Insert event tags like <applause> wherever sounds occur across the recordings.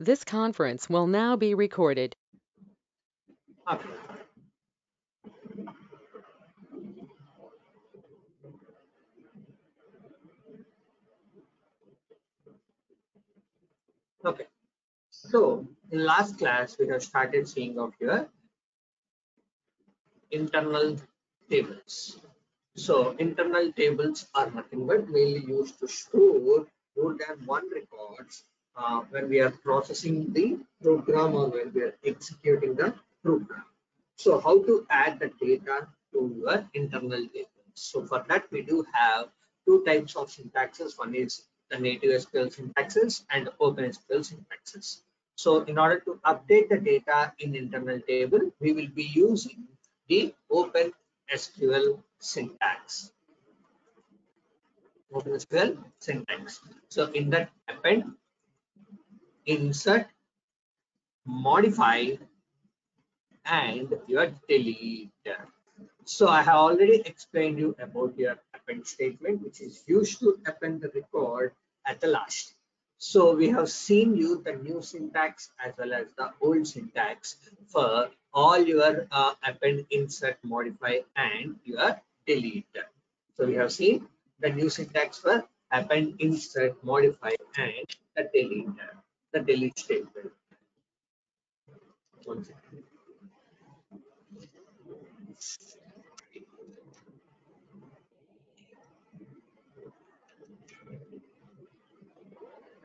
This conference will now be recorded. Okay. So in last class, we have started seeing of your internal tables. So internal tables are nothing but mainly used to store more than one records uh, when we are processing the program or when we are executing the program. So how to add the data to your internal tables. So for that we do have two types of syntaxes. One is the native SQL syntaxes and OpenSQL syntaxes. So in order to update the data in internal table, we will be using the Open SQL syntax. Open SQL syntax. So in that append, insert, modify, and your delete. So I have already explained you about your append statement, which is used to append the record at the last. So we have seen you the new syntax as well as the old syntax for all your uh, append, insert, modify, and your delete. So we have seen the new syntax for append, insert, modify, and the delete, the delete statement.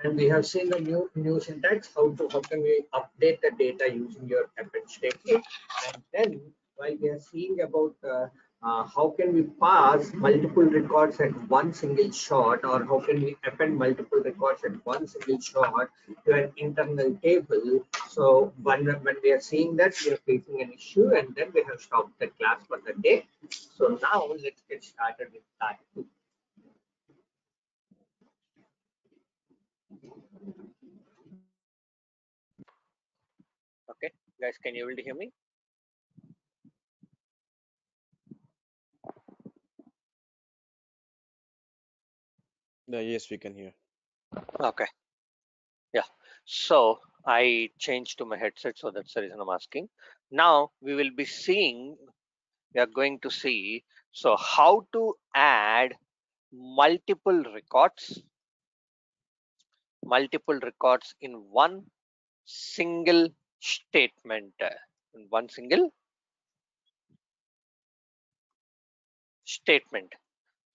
And we have seen the new new syntax how to how can we update the data using your append statement and then while we are seeing about uh, uh, how can we pass multiple records at one single shot or how can we append multiple records at one single shot to an internal table? So when, when we are seeing that we are facing an issue and then we have stopped the class for the day. So now let's get started with that. Okay guys can you able to hear me No, yes, we can hear. okay. Yeah. So i changed to my headset so that's the reason i'm asking. Now we will be seeing we are going to see so how to add multiple records multiple records in one single statement in one single statement.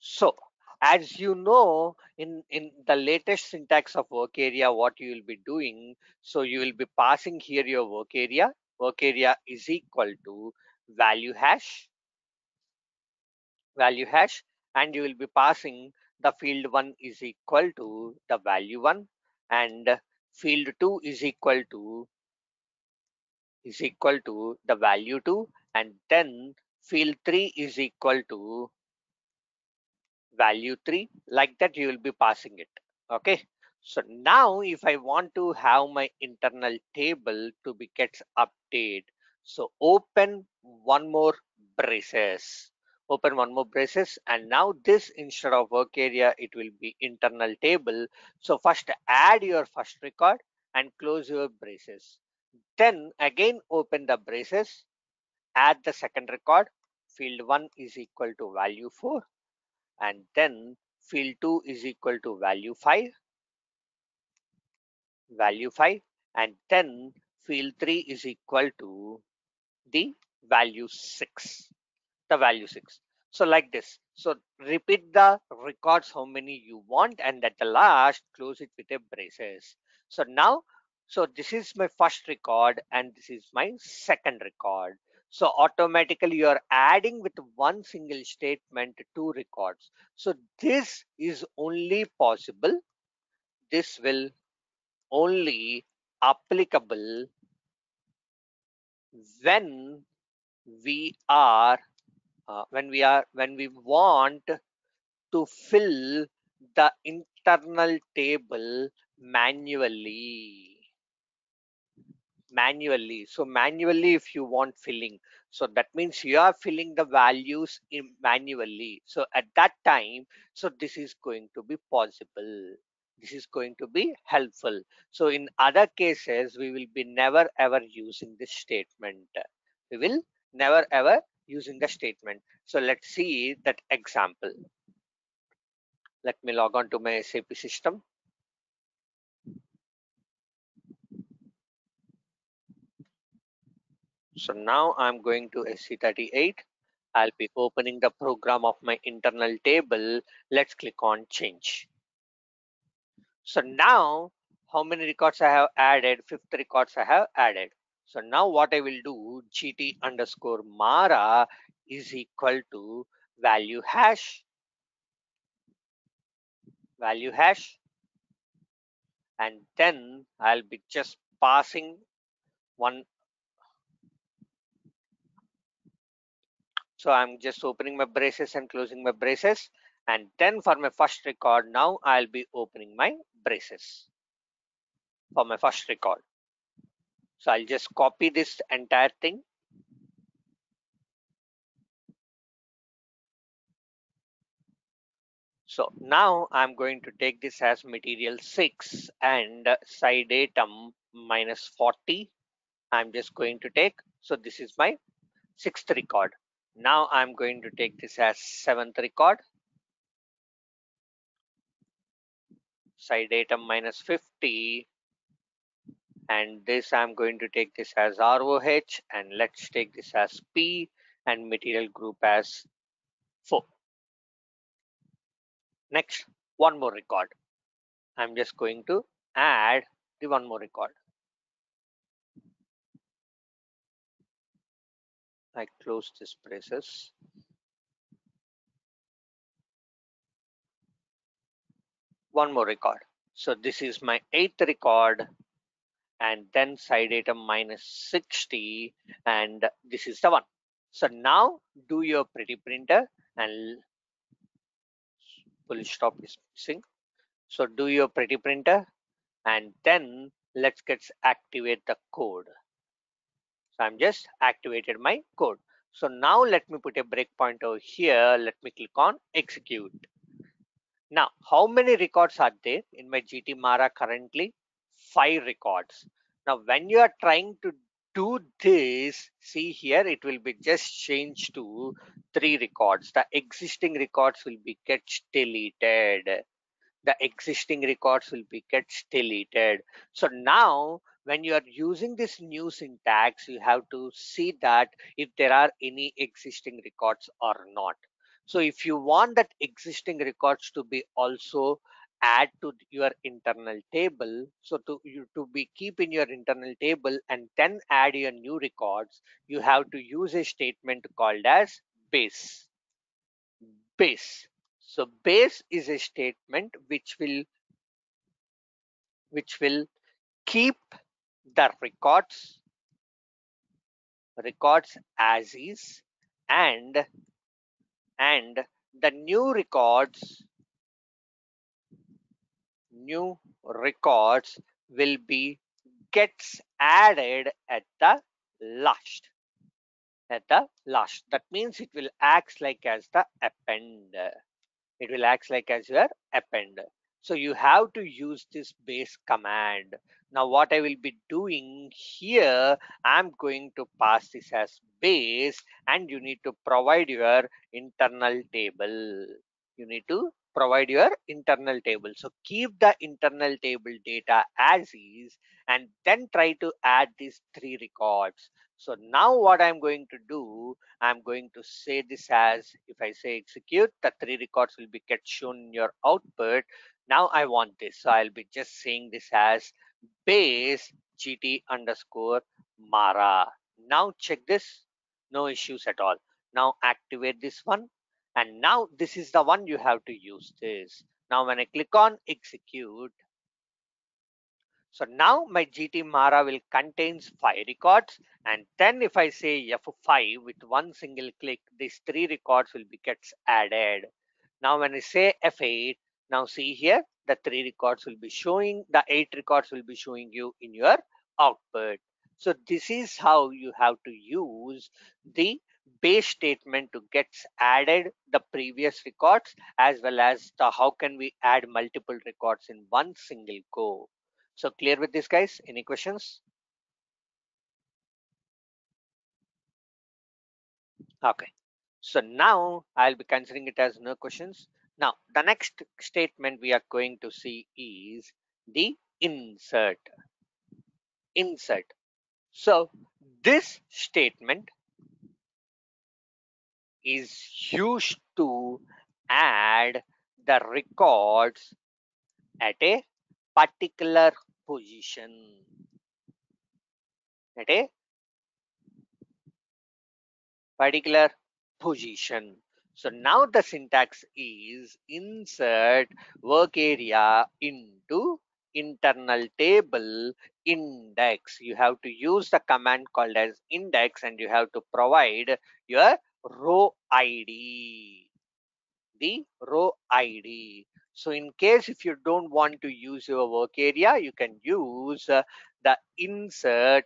So as you know in in the latest syntax of work area what you will be doing so you will be passing here your work area. Work area is equal to value hash value hash and you will be passing the field 1 is equal to the value 1 and field 2 is equal to is equal to the value 2 and then field 3 is equal to value 3 like that you will be passing it okay? So now if i want to have my internal table to be gets update so open one more braces open one more braces and now this instead of work area it will be internal table. So first add your first record and close your braces. Then again open the braces add the second record. Field 1 is equal to value 4 and then field 2 is equal to value 5 value 5 and then field 3 is equal to the value 6 the value 6 so like this. So repeat the records how many you want and at the last close it with a braces. So now so this is my first record and this is my second record so automatically you're adding with one single statement two records. So this is only possible this will only applicable when we are uh, when we are when we want to fill the internal table manually manually. So manually if you want filling. So that means you are filling the values in manually. So at that time so this is going to be possible. This is going to be helpful. So in other cases we will be never ever using this statement. We will never ever using the statement. So let's see that example. Let me log on to my sap system so now i'm going to SE38 I'll be opening the program of my internal table. Let's click on change. So now how many records I have added? Fifth records I have added. So now what I will do gt underscore mara is equal to value hash value hash and then I'll be just passing one So I'm just opening my braces and closing my braces. And then for my first record, now I'll be opening my braces for my first record. So I'll just copy this entire thing. So now I'm going to take this as material 6 and sy-datum minus 40. I'm just going to take, so this is my sixth record. Now I'm going to take this as seventh record. sy-datum minus 50. And this I'm going to take this as ROH and let's take this as P and material group as 4. Next, one more record. I'm just going to add the one more record. I close this braces. One more record. So this is my eighth record and then sy-datum minus 60 and this is the one. So now do your pretty printer and full stop is missing. So do your pretty printer and then let's get activate the code. So I'm just activated my code. So now let me put a breakpoint over here. Let me click on execute. Now, how many records are there in my GT Mara currently? Five records. Now, when you are trying to do this, see here, it will be just changed to three records. The existing records will be get deleted. The existing records will be get deleted. So now when you are using this new syntax, you have to see that if there are any existing records or not. So if you want that existing records to be also add to your internal table, so to you to be keep in your internal table and then add your new records, you have to use a statement called as base. Base. So base is a statement which will which will keep the records records as is and and the new records new records will be gets added at the last at the last. That means it will act like as the append it will act like as your append. So you have to use this base command now what I will be doing here, I'm going to pass this as base and you need to provide your internal table. You need to provide your internal table. So keep the internal table data as is and then try to add these three records. So now what I'm going to do, I'm going to say this as, if I say execute, the three records will be get shown in your output. Now I want this. So I'll be just saying this as base gt underscore mara. Now check this, no issues at all. Now activate this one. And now this is the one you have to use this. Now when I click on execute, so now my GT Mara will contains five records. And then if I say F5 with one single click, these three records will be gets added. Now when I say F8, now see here, the three records will be showing, the eight records will be showing you in your output. So this is how you have to use the base statement to gets added the previous records as well as the how can we add multiple records in one single go. So clear with this guys? Any questions? Okay. So now I'll be considering it as no questions. Now the next statement we are going to see is the insert. Insert. So this statement is used to add the records at a particular position at a particular position so now the syntax is insert work area into internal table index. You have to use the command called as index and you have to provide your row id the row id so in case if you don't want to use your work area you can use uh, the insert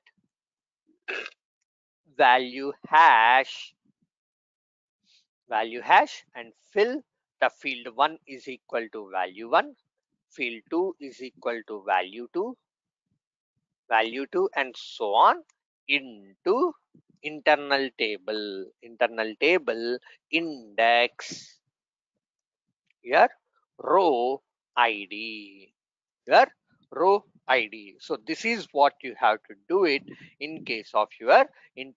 value hash value hash and fill the field 1 is equal to value 1 field 2 is equal to value 2 value 2 and so on into internal table internal table index. Your row id your row id so this is what you have to do it in case of your in,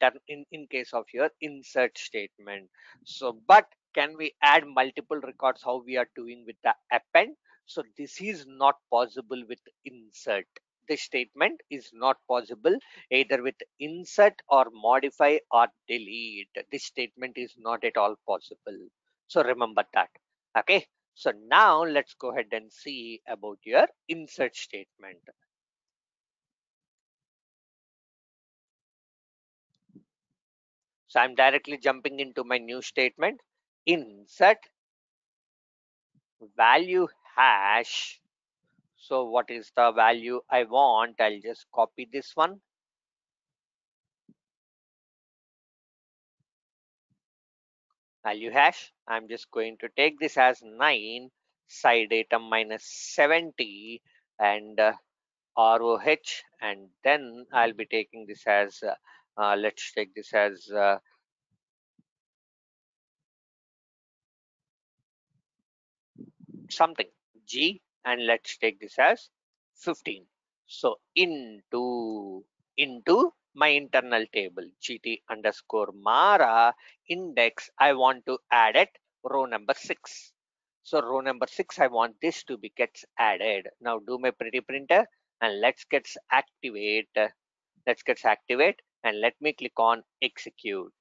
in case of your insert statement. So but can we add multiple records how we are doing with the append? So this is not possible with insert. This statement is not possible either with insert or modify or delete. This statement is not at all possible. So remember that. Okay so now let's go ahead and see about your insert statement so i'm directly jumping into my new statement insert value hash so what is the value I want? I'll just copy this one. Value hash. I'm just going to take this as 9 sy-datum minus 70 and uh, ROH and then I'll be taking this as uh, uh, let's take this as uh, something G and let's take this as 15 so into into my internal table gt underscore mara index i want to add it row number six. So row number six i want this to be gets added. Now do my pretty printer and let's get activate let's get activate and let me click on execute.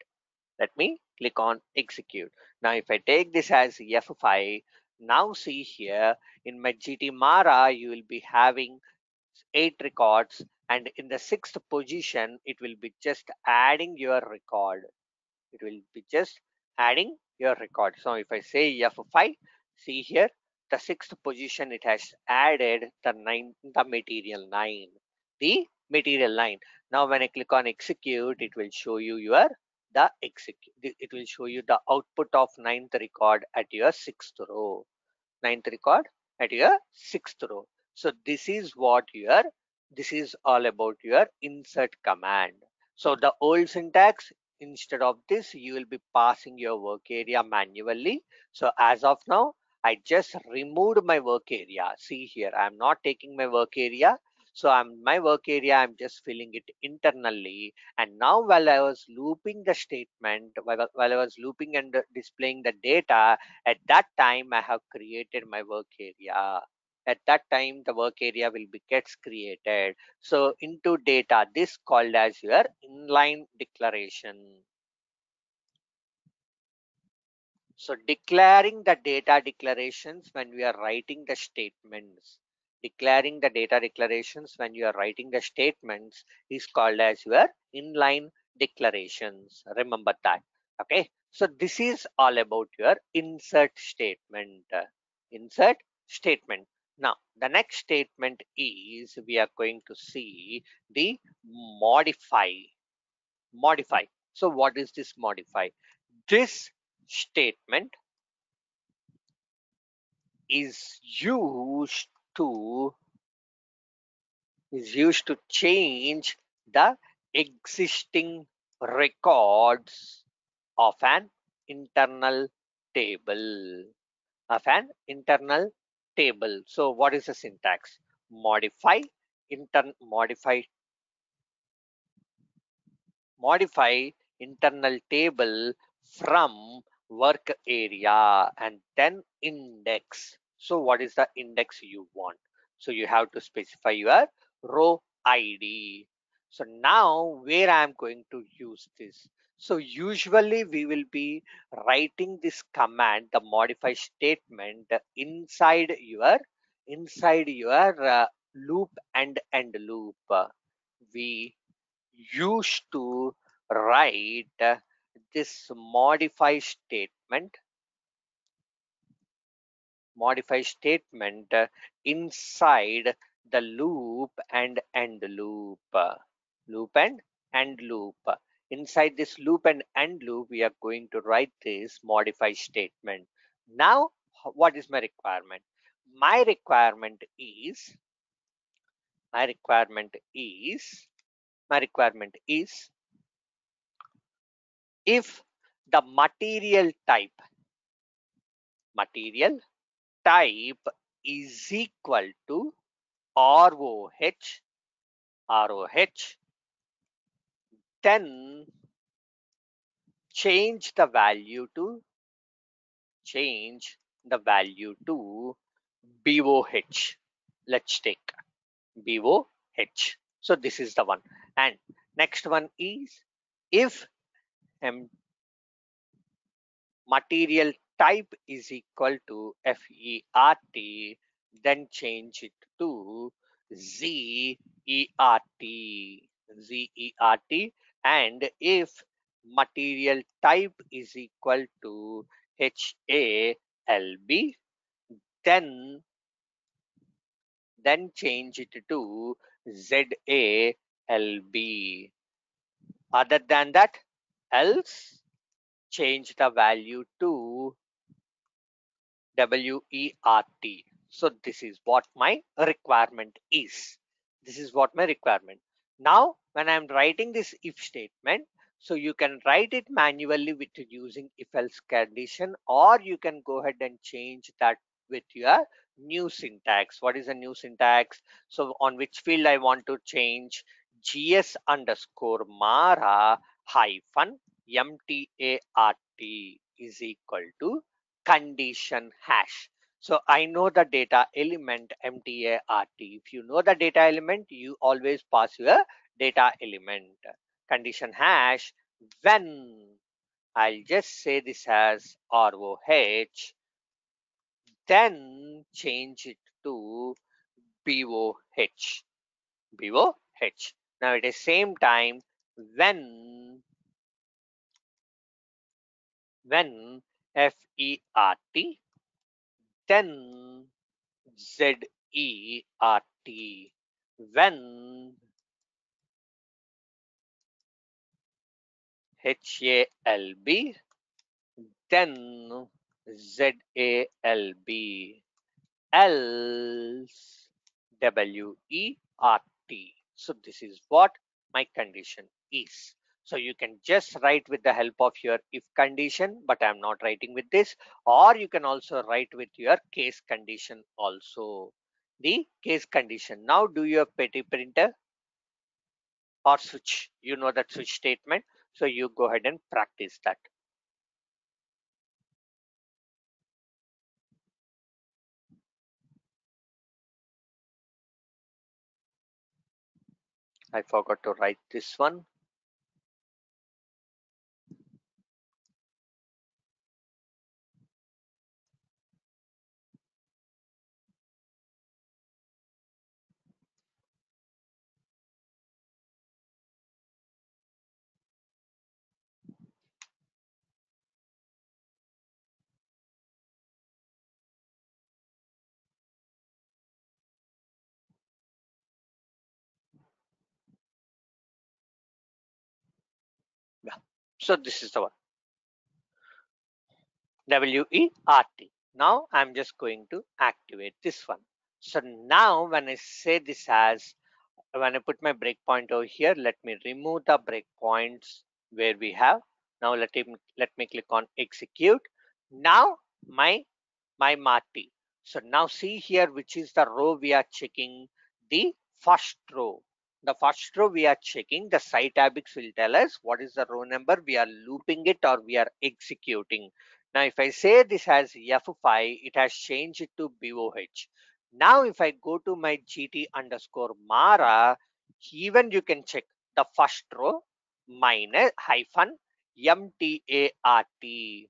Let me click on execute. Now if i take this as f5 now see here in my GT Mara, you will be having eight records and in the sixth position, it will be just adding your record. It will be just adding your record. So if I say F5, see here, the sixth position, it has added the nine, the material nine, the material nine. Now when I click on execute, it will show you your the execute it will show you the output of ninth record at your sixth row ninth record at your sixth row so this is what your this is all about your insert command so the old syntax instead of this you will be passing your work area manually so as of now i just removed my work area see here i'm not taking my work area so I'm my work area, I'm just filling it internally. And now while I was looping the statement, while, while I was looping and displaying the data, at that time I have created my work area. At that time, the work area will be gets created. So into data, this called as your inline declaration. So declaring the data declarations when we are writing the statements declaring the data declarations when you are writing the statements is called as your inline declarations. Remember that. Okay. So this is all about your insert statement. Insert statement. Now, the next statement is we are going to see the modify. Modify. So what is this modify? This statement is used to is used to change the existing records of an internal table of an internal table. So what is the syntax? Modify intern modify modify internal table from work area and then index. So what is the index you want? So you have to specify your row id so now where i am going to use this so usually we will be writing this command the modify statement inside your inside your uh, loop and end loop. We used to write this modify statement modify statement inside the loop and end loop loop and end loop inside this loop and end loop we are going to write this modify statement. Now what is my requirement? My requirement is my requirement is my requirement is if the material type material type is equal to ROH ROH then change the value to change the value to BOH let's take BOH so this is the one. And next one is if M material type is equal to FERT, then change it to ZERT, ZERT, and if material type is equal to HALB, then then change it to ZALB. Other than that, else change the value to WERT. So this is what my requirement is. This is what my requirement. Now, when I'm writing this if statement, so you can write it manually with using if else condition, or you can go ahead and change that with your new syntax. What is a new syntax? So on which field I want to change gs underscore mara hyphen mtart is equal to condition hash. So I know the data element mtart. If you know the data element, you always pass your data element. Condition hash when? I'll just say this as ROH, then change it to BOH. BOH. Now at the same time, when? When? FERT, then ZERT, when HALB, then ZALB, else WERT. So this is what my condition is. So you can just write with the help of your if condition, but I'm not writing with this, or you can also write with your case condition also. The case condition. Now do your pretty printer or switch. You know that switch statement. So you go ahead and practice that. I forgot to write this one. So this is the one. W-E-R-T. Now I'm just going to activate this one. So now when I say this as, when I put my breakpoint over here, let me remove the breakpoints where we have. Now let him let me click on execute. Now my my Marty. So now see here which is the row we are checking the first row. The first row we are checking the sy-tabix will tell us what is the row number we are looping it or we are executing. Now if I say this has F5 it has changed it to BOH. Now if I go to my GT underscore Mara even you can check the first row minus hyphen MTART.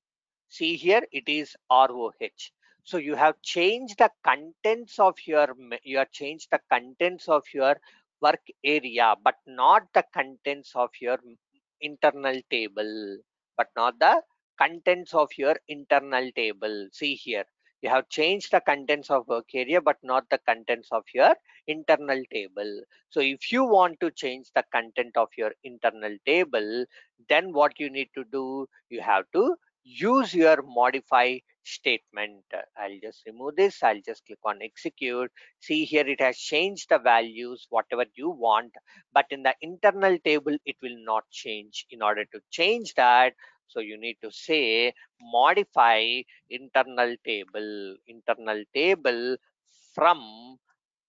See here, it is ROH. So you have changed the contents of your, you have changed the contents of your work area, but not the contents of your internal table, but not the contents of your internal table. See here, you have changed the contents of work area but not the contents of your internal table so if you want to change the content of your internal table then what you need to do you have to use your modify statement. I'll just remove this. I'll just click on execute. See here it has changed the values whatever you want but in the internal table it will not change. In order to change that so you need to say modify internal table, internal table from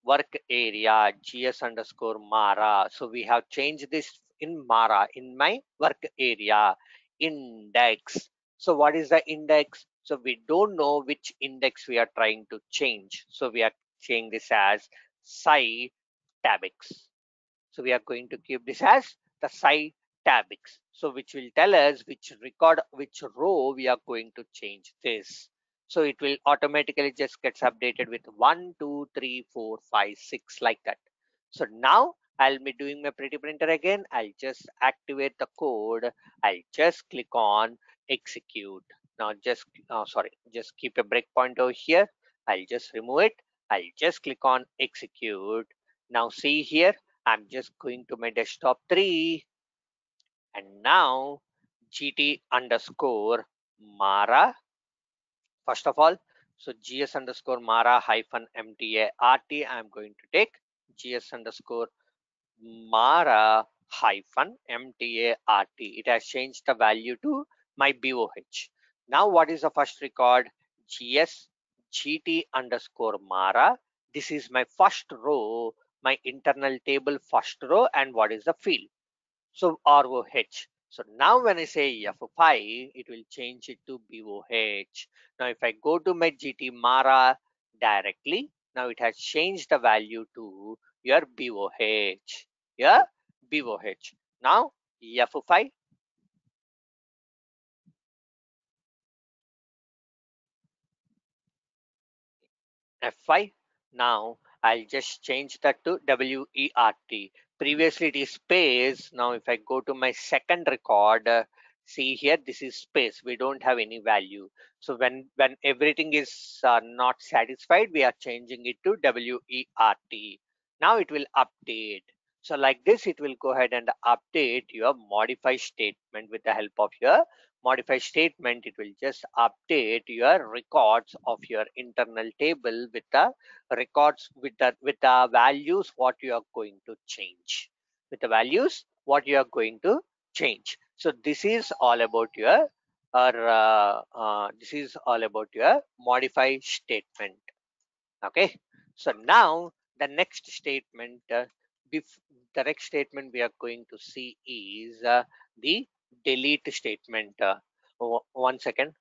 work area gs underscore mara. So we have changed this in mara in my work area. Index. So what is the index? So we don't know which index we are trying to change. So we are saying this as psi tabix. So we are going to keep this as the psi tabix so which will tell us which record which row we are going to change this so it will automatically just gets updated with one two three four five six like that so now i'll be doing my pretty printer again i'll just activate the code i'll just click on execute. Now just oh, sorry just keep a breakpoint over here. I'll just remove it. I'll just click on execute. Now see here i'm just going to my desktop 3 and now gt underscore mara. First of all so gs underscore mara hyphen mta rt i'm going to take gs underscore mara hyphen mta rt it has changed the value to my boh now what is the first record gs gt underscore mara this is my first row my internal table first row and what is the field so ROH. So now when I say F5, it will change it to BOH. Now if I go to my GT Mara directly, now it has changed the value to your BOH. Yeah, BOH. Now F5. F5. Now I'll just change that to WERT previously it is space. Now if i go to my second record uh, see here this is space. We don't have any value. So when when everything is uh, not satisfied we are changing it to wert now it will update. So like this it will go ahead and update your modify statement with the help of your modify statement it will just update your records of your internal table with the records with the with the values what you are going to change. With the values what you are going to change. So this is all about your or uh, uh, this is all about your modify statement. Okay? So now the next statement uh, the next statement we are going to see is uh, the delete statement. Uh, one second.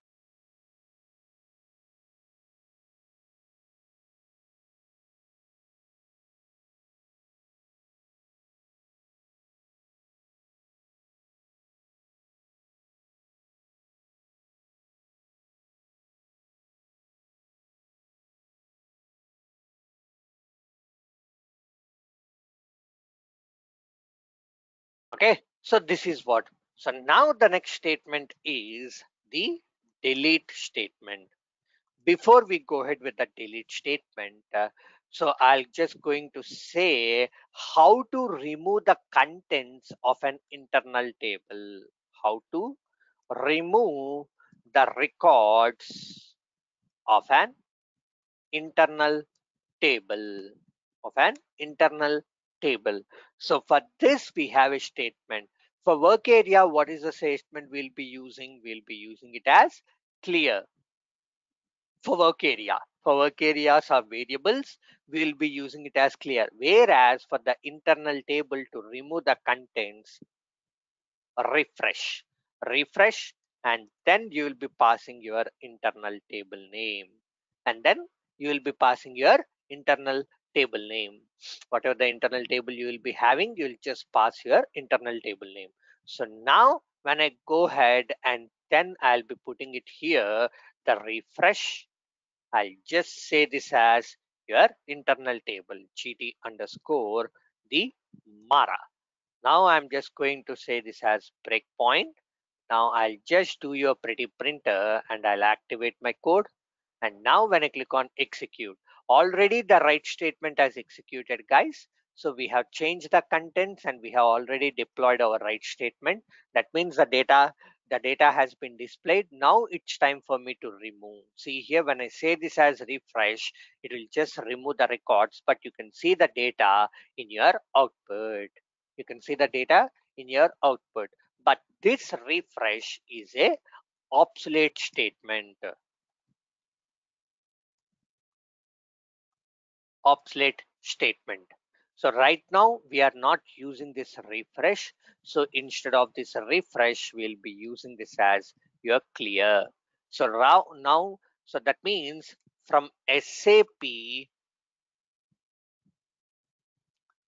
okay so this is what so now the next statement is the delete statement. Before we go ahead with the delete statement, uh, so I'll just going to say how to remove the contents of an internal table. how to remove the records of an internal table of an internal table. So for this, we have a statement. For work area, what is the statement we'll be using? We'll be using it as clear. For work area, for work areas or variables, we'll be using it as clear. Whereas for the internal table to remove the contents, refresh, refresh, and then you will be passing your internal table name. And then you will be passing your internal table name. Whatever the internal table you will be having, you will just pass your internal table name. So now when I go ahead and then I'll be putting it here, the refresh, I'll just say this as your internal table, GT underscore the Mara. Now I'm just going to say this as breakpoint. Now I'll just do your pretty printer and I'll activate my code. And now when I click on execute, already the write statement has executed guys. So we have changed the contents and we have already deployed our write statement. That means the data the data has been displayed. Now it's time for me to remove. See here, when I say this as refresh, it will just remove the records, but you can see the data in your output. You can see the data in your output. But this refresh is a obsolete statement. Obsolete statement. So right now we are not using this refresh. So instead of this refresh, we'll be using this as your clear. So now, so that means from SAP,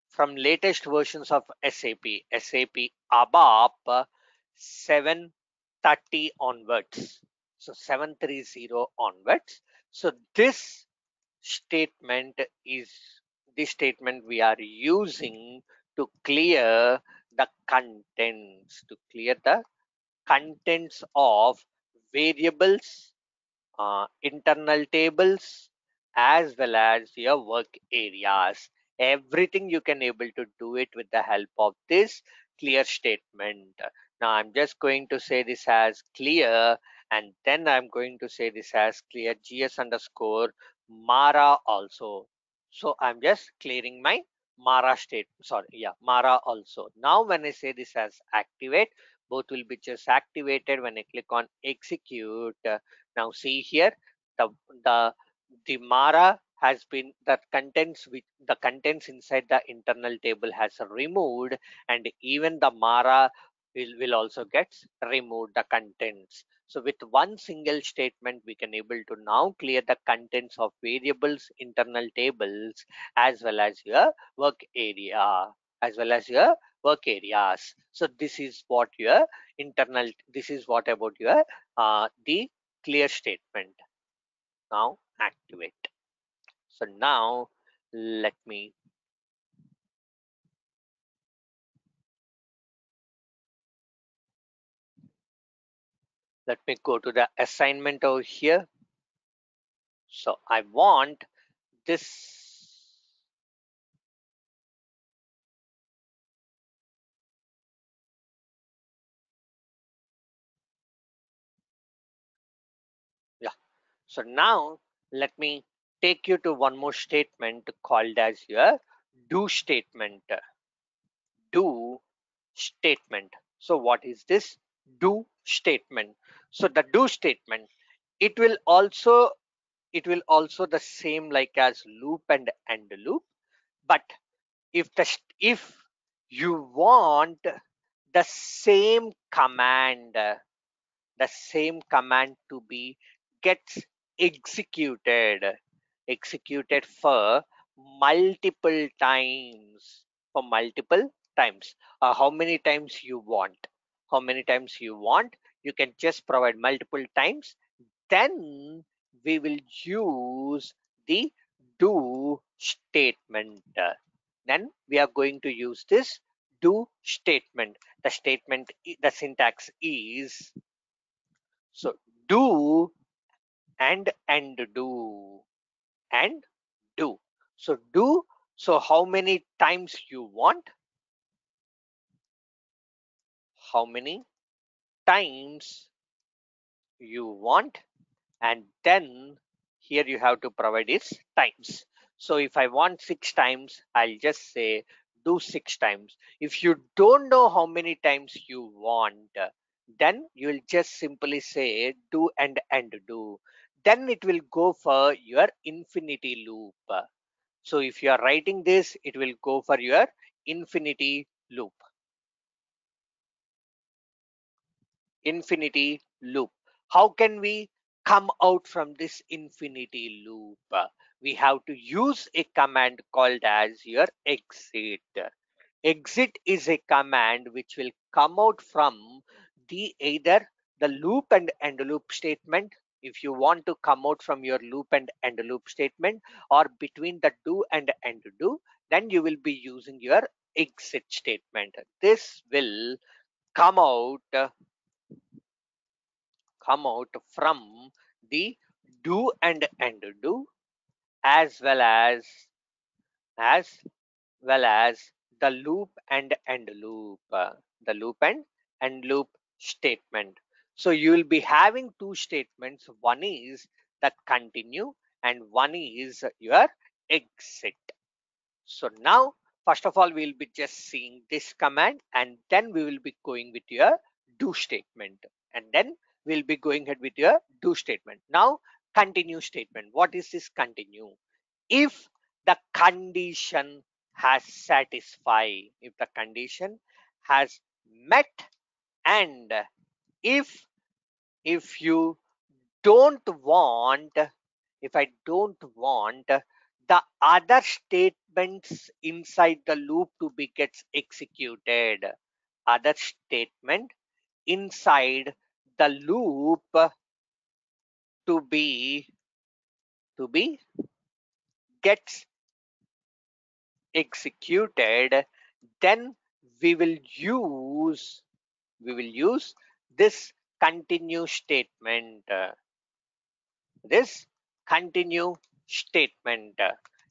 from latest versions of SAP, SAP ABAP 730 onwards. So 730 onwards. So this statement is the statement we are using to clear the contents to clear the contents of variables uh, internal tables as well as your work areas. Everything you can able to do it with the help of this clear statement. Now i'm just going to say this as clear and then i'm going to say this as clear gs underscore mara also. So i'm just clearing my mara state sorry yeah mara also. Now when i say this as activate both will be just activated when i click on execute. Now see here the the the mara has been the contents with the contents inside the internal table has removed and even the mara will, will also gets removed the contents so with one single statement, we can able to now clear the contents of variables, internal tables, as well as your work area, as well as your work areas. So this is what your internal, this is what about your uh, the clear statement. Now activate. So now let me let me go to the assignment over here. So I want this yeah. So now let me take you to one more statement called as your do statement. Do statement. So what is this? Do statement so the do statement it will also it will also the same like as loop and end loop. But if the if you want the same command the same command to be gets executed executed for multiple times for multiple times. Uh, how many times you want? How many times you want you can just provide multiple times then we will use the do statement. Then we are going to use this do statement. The statement the syntax is so do and and do and do. So do so how many times you want? How many times you want and then here you have to provide is times. So if i want six times i'll just say do six times. If you don't know how many times you want then you'll just simply say do and and do. Then it will go for your infinity loop. So if you are writing this it will go for your infinity loop infinity loop. How can we come out from this infinity loop? We have to use a command called as your exit. Exit is a command which will come out from the either the loop and end loop statement if you want to come out from your loop and end loop statement or between the do and end do then you will be using your exit statement. This will come out come out from the do and end. Do as well as as well as the loop and end loop. Uh, the loop and end loop statement. So you will be having two statements. One is the continue and one is your exit. So now first of all we'll be just seeing this command and then we will be going with your do statement. And then we'll be going ahead with your do statement. Now continue statement. What is this continue? If the condition has satisfied if the condition has met and if if you don't want if i don't want the other statements inside the loop to be gets executed. Other statement inside the loop to be to be gets executed then we will use we will use this continue statement. This continue statement.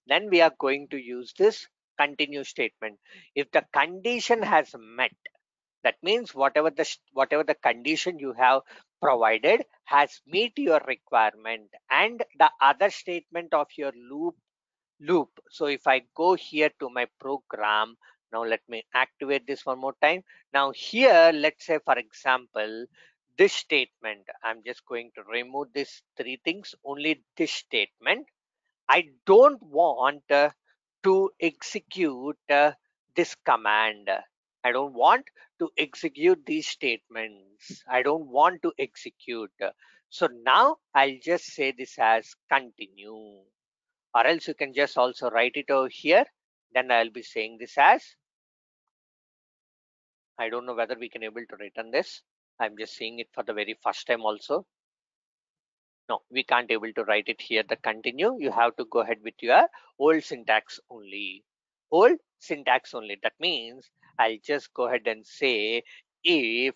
Then we are going to use this continue statement. If the condition has met that means whatever the whatever the condition you have provided has meet your requirement and the other statement of your loop loop. So if i go here to my program now let me activate this one more time. Now here let's say for example this statement i'm just going to remove these three things only this statement. I don't want uh, to execute uh, this command i don't want to execute these statements. I don't want to execute. So now i'll just say this as continue. Or else you can just also write it over here. Then i'll be saying this as i don't know whether we can able to return this. I'm just seeing it for the very first time also. No we can't able to write it here. The continue you have to go ahead with your old syntax only old syntax only. That means i'll just go ahead and say if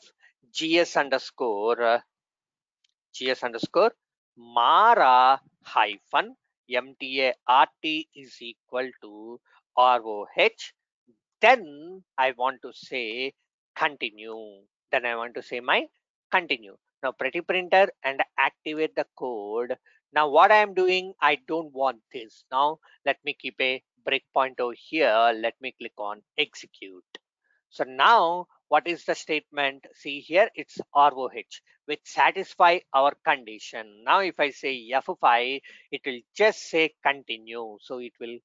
gs underscore gs underscore mara hyphen mtart is equal to roh then i want to say continue. Then i want to say my continue. Now pretty printer and activate the code. Now what i am doing i don't want this. Now let me keep a breakpoint over here let me click on execute. So now what is the statement? See here it's roh which satisfy our condition. Now if i say f5 it will just say continue. So it will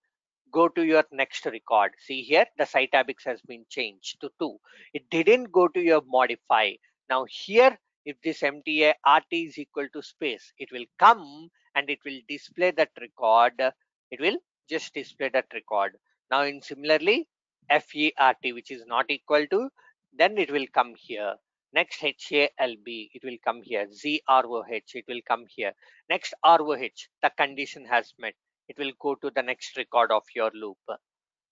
go to your next record. See here the sy-tabix has been changed to 2 it didn't go to your modify. Now here if this mta rt is equal to space it will come and it will display that record. It will just display that record. Now in similarly fert which is not equal to then it will come here. Next halb it will come here. Zroh it will come here. Next roh the condition has met. It will go to the next record of your loop.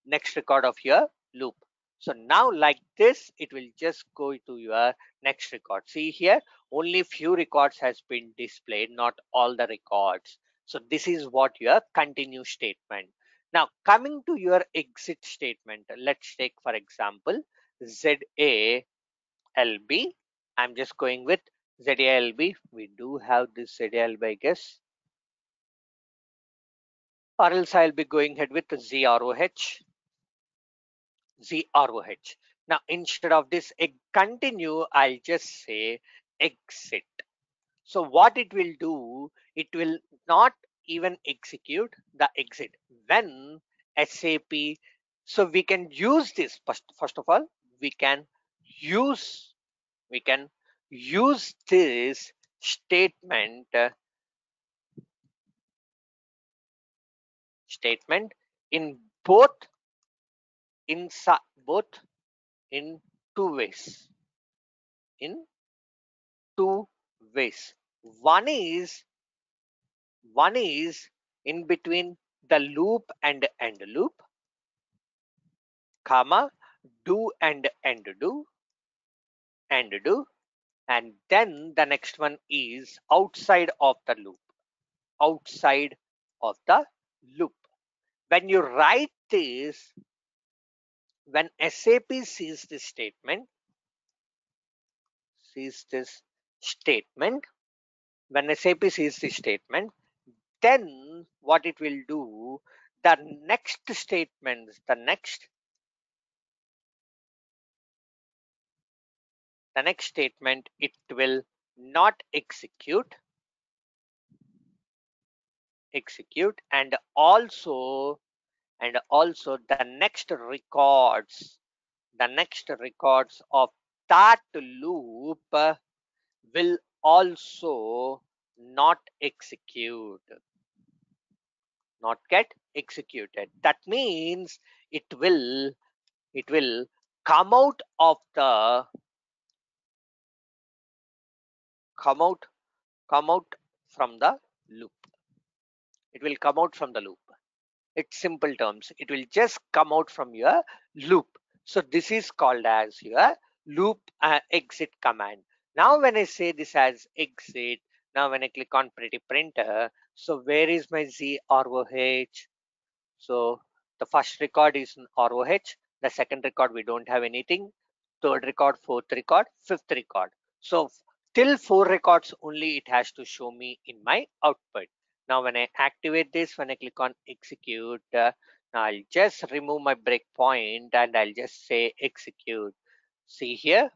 Next record of your loop. So now like this it will just go to your next record. See here only few records has been displayed not all the records so this is what your continue statement now coming to your exit statement let's take for example za lb I'm just going with ZALB. We do have this ZALB, I guess. Or else I'll be going ahead with ZROH. ZROH. Now, instead of this eh, continue, I'll just say exit. So what it will do, it will not even execute the exit when SAP. So we can use this first, first of all, we can use, we can use this statement uh, statement in both in both in two ways in two ways. One is one is in between the loop and end loop comma do and end do and do and then the next one is outside of the loop outside of the loop. When you write this when sap sees this statement sees this statement. When sap sees this statement then what it will do the next statement the next the next statement it will not execute execute and also and also the next records the next records of that loop will also not execute not get executed. That means it will it will come out of the come out come out from the loop. It will come out from the loop. It's simple terms. It will just come out from your loop. So this is called as your loop uh, exit command now when i say this as exit now when i click on pretty printer so where is my z roh so the first record is an roh the second record we don't have anything third record fourth record fifth record so till four records only it has to show me in my output. Now when I activate this, when I click on execute, uh, I'll just remove my breakpoint and I'll just say execute. See here,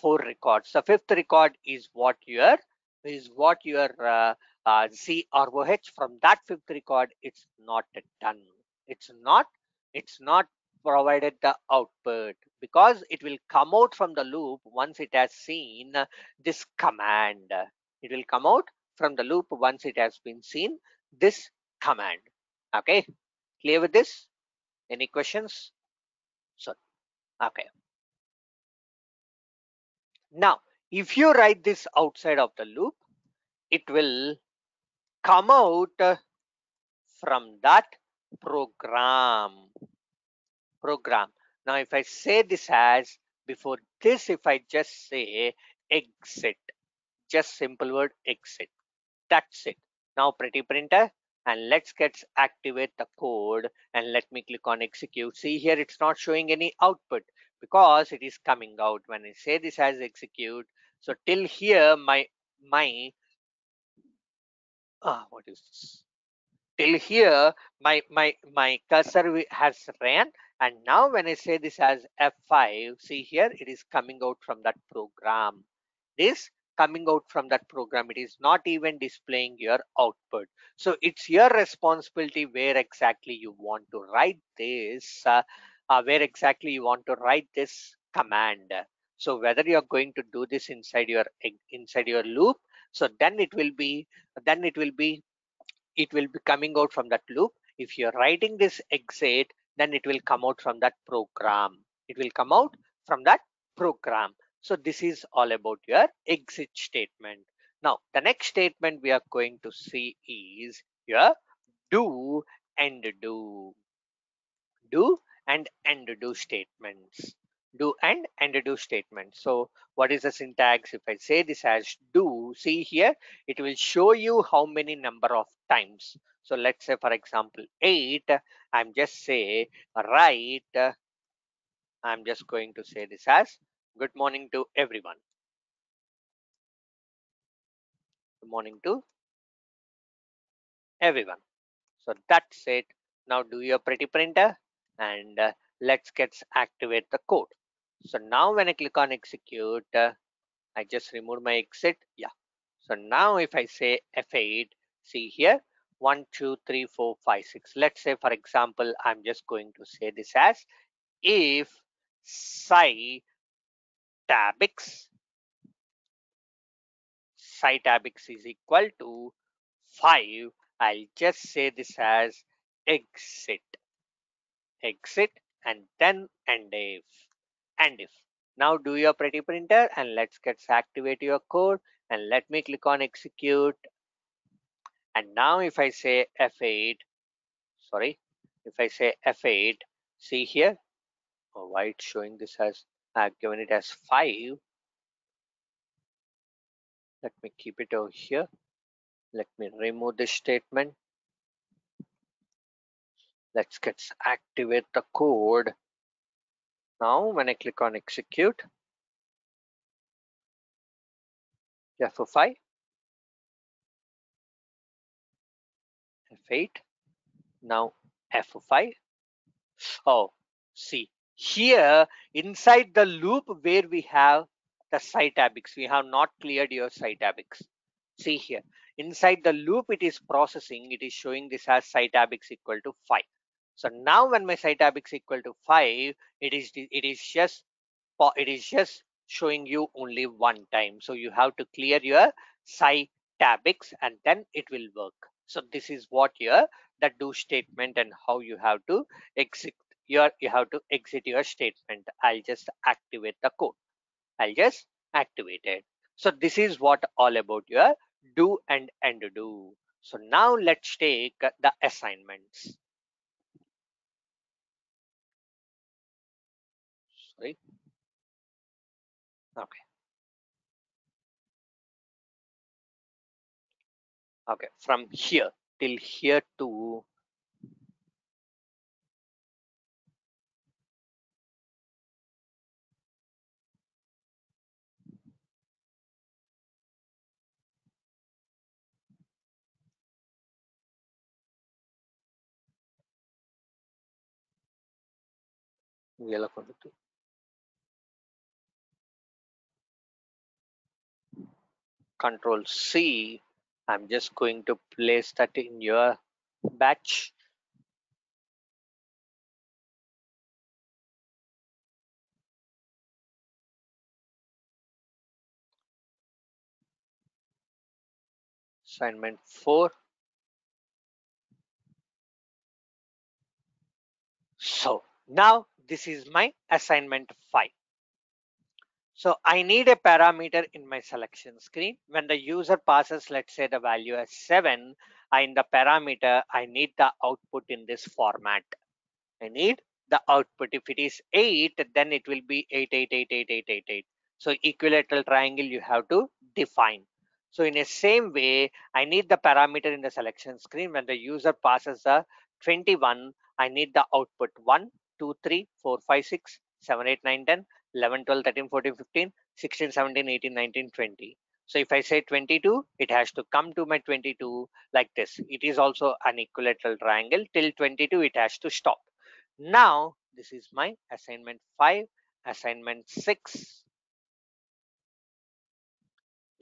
four records. The fifth record is what your is what your uh, uh, ZROH from that fifth record. It's not done. It's not. It's not provided the output because it will come out from the loop once it has seen this command. It will come out from the loop once it has been seen this command. Okay, clear with this? Any questions? So, okay. Now, if you write this outside of the loop, it will come out uh, from that program program. Now, if I say this as before this, if I just say exit, just simple word exit, that's it. Now, pretty printer, and let's get activate the code and let me click on execute. See here, it's not showing any output because it is coming out when I say this as execute. So till here, my my ah, what is this? Till here, my my my cursor has ran and now when I say this as F5, see here, it is coming out from that program. This coming out from that program. It is not even displaying your output. So it's your responsibility where exactly you want to write this, uh, uh, where exactly you want to write this command. So whether you're going to do this inside your inside your loop, so then it will be then it will be it will be coming out from that loop. If you're writing this exit, then it will come out from that program. It will come out from that program. So this is all about your exit statement. Now, the next statement we are going to see is your do and do. Do and end do statements. Do and and do statements. so what is the syntax? If i say this as do see here it will show you how many number of times. So let's say for example 8 i'm just say right. i'm just going to say this as good morning to everyone. Good morning to everyone. So that's it. Now do your pretty printer and uh, let's get activate the code. So now when i click on execute uh, i just remove my exit. Yeah. So now if i say f8 see here one two three four five six. Let's say for example i'm just going to say this as if psi tabix sy-tabix is equal to 5 i'll just say this as exit exit and then and if. And if. Now do your pretty printer and let's get activate your code and let me click on execute. And now if i say f8 sorry if i say f8 see here? Oh, why it's showing this as i've given it as 5 let me keep it over here. Let me remove this statement let's get activate the code. Now when i click on execute f5 f8 now f5 oh see here inside the loop where we have the sy-tabix we have not cleared your sy-tabix see here inside the loop it is processing it is showing this as sy-tabix equal to 5 so now when my sy-tabix equal to 5 it is it is just it is just showing you only one time. So you have to clear your psi tabix and then it will work. So this is what your the do statement and how you have to exit your you have to exit your statement. I'll just activate the code. I'll just activate it. So this is what all about your do and end do. So now let's take the assignments sorry okay. Okay from here till here to yellow control C. I'm just going to place that in your batch. Assignment 4. So now this is my assignment 5. So I need a parameter in my selection screen. When the user passes, let's say the value as 7, I, in the parameter, I need the output in this format. I need the output. If it is 8, then it will be 8, 8, 8, 8, 8, 8, 8. So equilateral triangle you have to define. So in the same way, I need the parameter in the selection screen. When the user passes the 21, I need the output 1, 2, 3, 4, 5, 6, 7, 8, 9, 10. 11 12 13 14 15 16 17 18 19 20 so if i say 22 it has to come to my 22 like this. It is also an equilateral triangle. Till 22 it has to stop. Now this is my assignment 5 assignment 6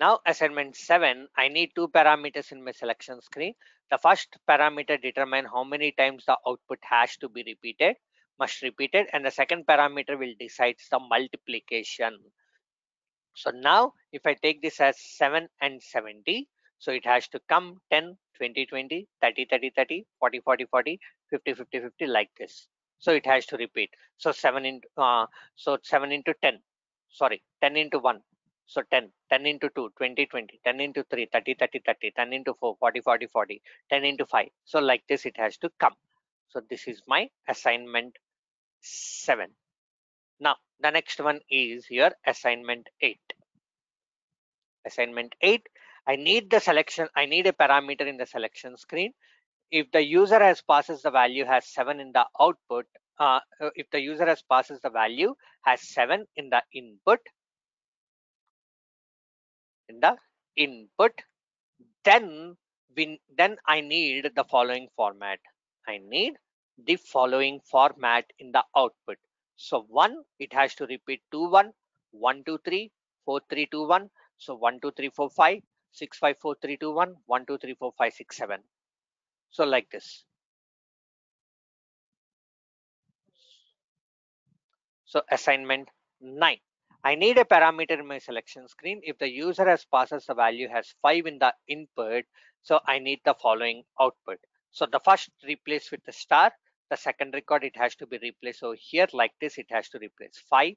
now assignment 7 i need two parameters in my selection screen. The first parameter determine how many times the output has to be repeated must repeat it and the second parameter will decide the multiplication. So now if i take this as 7 and 70 so it has to come 10 20 20 30 30 30 40 40 40 50 50 50 like this. So it has to repeat. So 7 into uh, so 7 into 10 sorry 10 into 1 so 10 10 into 2 20 20 10 into 3 30 30 30 10 into 4 40 40 40 10 into 5 so like this it has to come. So this is my assignment 7. Now, the next one is your assignment 8. Assignment 8, I need the selection, I need a parameter in the selection screen. If the user has passes the value has 7 in the output, uh, uh, if the user has passes the value has 7 in the input, in the input, then we then I need the following format. I need the following format in the output. So 1, it has to repeat 2, 1, 1, 2, 3, 4, 3, 2, 1. So 1, 2, 3, 4, 5, 6, 5, 4, 3, 2, 1, 1, 2, 3, 4, 5, 6, 7. So like this. So assignment 9. I need a parameter in my selection screen. If the user has passes the value has 5 in the input, so I need the following output. So the first replace with the star, the second record it has to be replaced so here like this it has to replace 5,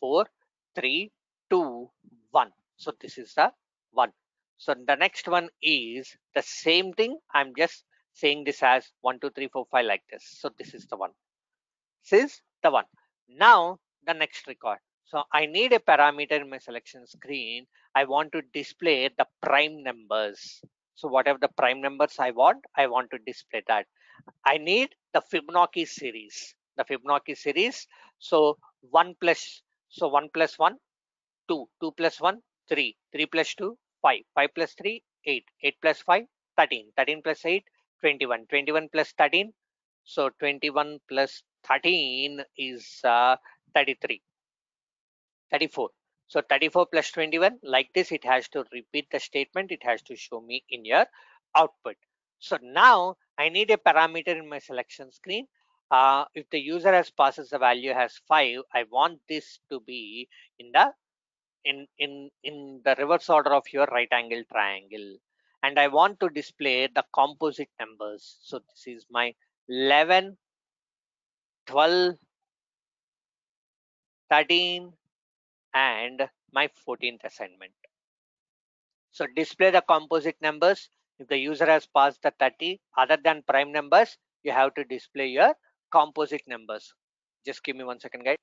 4, 3, 2, 1. So this is the one. So the next one is the same thing. I'm just saying this as 1, 2, 3, 4, 5 like this. So this is the one. This is the one. Now the next record. So I need a parameter in my selection screen. I want to display the prime numbers. So whatever the prime numbers I want, I want to display that. I need the Fibonacci series. The Fibonacci series. So 1 plus, so 1 plus 1, 2, 2 plus 1, 3, 3 plus 2, 5, 5 plus 3, 8, 8 plus 5, 13, 13 plus 8, 21, 21 plus 13. So 21 plus 13 is uh, 33 34 so 34 plus 21 like this it has to repeat the statement. It has to show me in your output. So now i need a parameter in my selection screen. Uh, if the user has passes the value has 5 i want this to be in the in in in the reverse order of your right angle triangle. And i want to display the composite numbers. So this is my 11 12 13 and my 14th assignment. So display the composite numbers if the user has passed the 30 other than prime numbers you have to display your composite numbers. Just give me one second guys.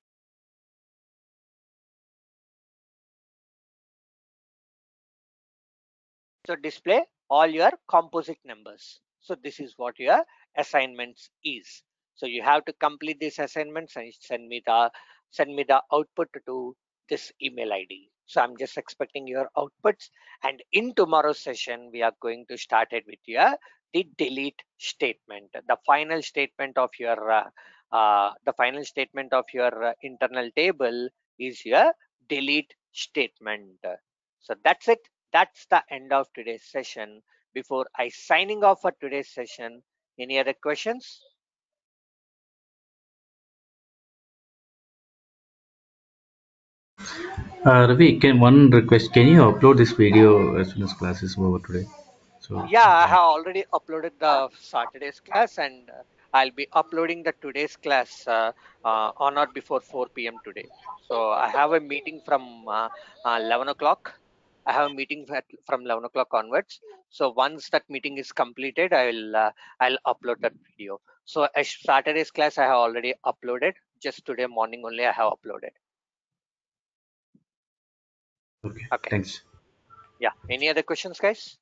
So display all your composite numbers. So this is what your assignments is. So you have to complete these assignments and send me the send me the output to this email id so i'm just expecting your outputs. And in tomorrow's session we are going to start it with your the delete statement the final statement of your uh, uh, the final statement of your uh, internal table is your delete statement. So that's it. That's the end of today's session. Before i signing off for today's session any other questions Uh, Ravi, can one request? Can you upload this video as soon as class is over today? So yeah i have already uploaded the saturday's class and uh, i'll be uploading the today's class uh, uh, on or before 4 p.m today. So i have a meeting from uh, uh, 11 o'clock. I have a meeting at, from 11 o'clock onwards. So once that meeting is completed i will uh, i'll upload that video. So saturday's class i have already uploaded. Just today morning only i have uploaded okay, Okay. thanks. yeah any other questions guys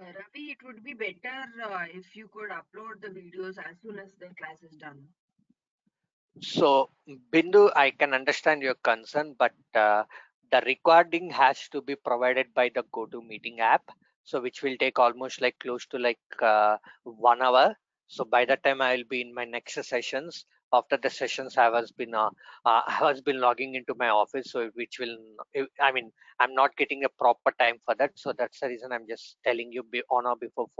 Uh, Ravi, it would be better uh, if you could upload the videos as soon as the class is done. So, Bindu, I can understand your concern, but uh, the recording has to be provided by the GoToMeeting app. So, which will take almost like close to like uh, one hour. So, by that time, I will be in my next sessions. After the sessions, I was been uh, uh, <laughs> I was been logging into my office, so which will I mean I'm not getting a proper time for that. So that's the reason I'm just telling you be on or before 4